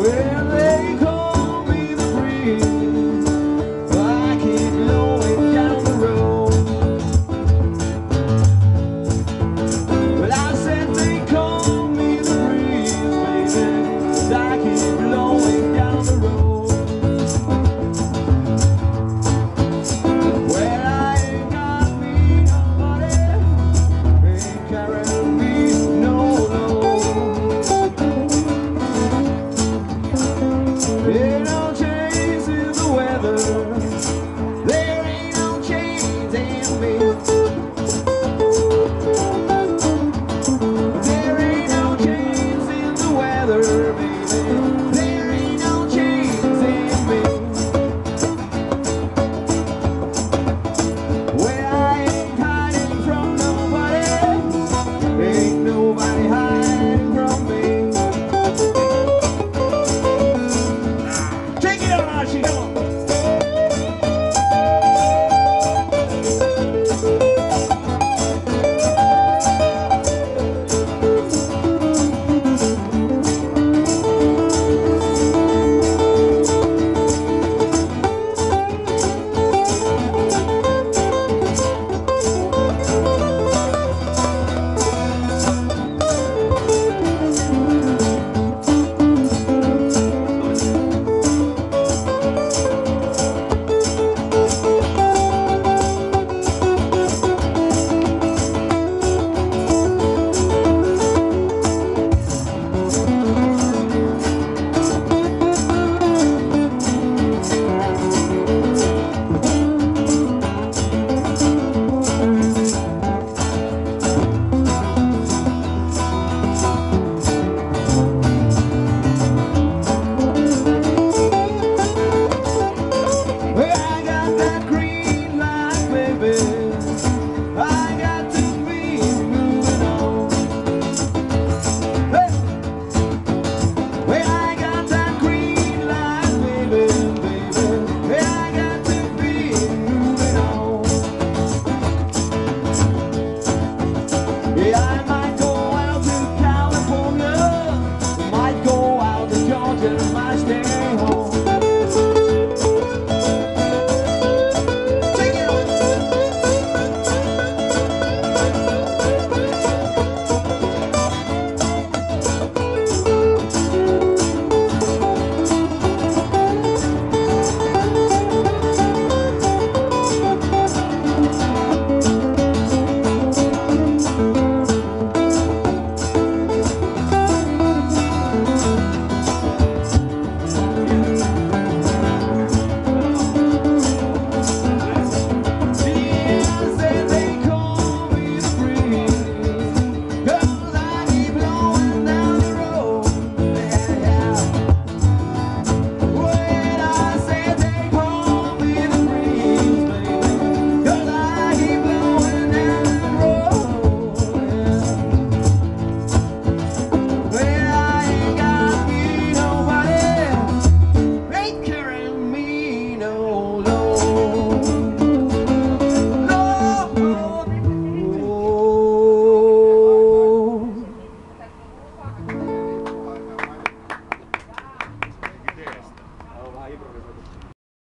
Well, quero mais ter